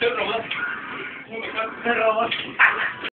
Sen roman. Sen roman.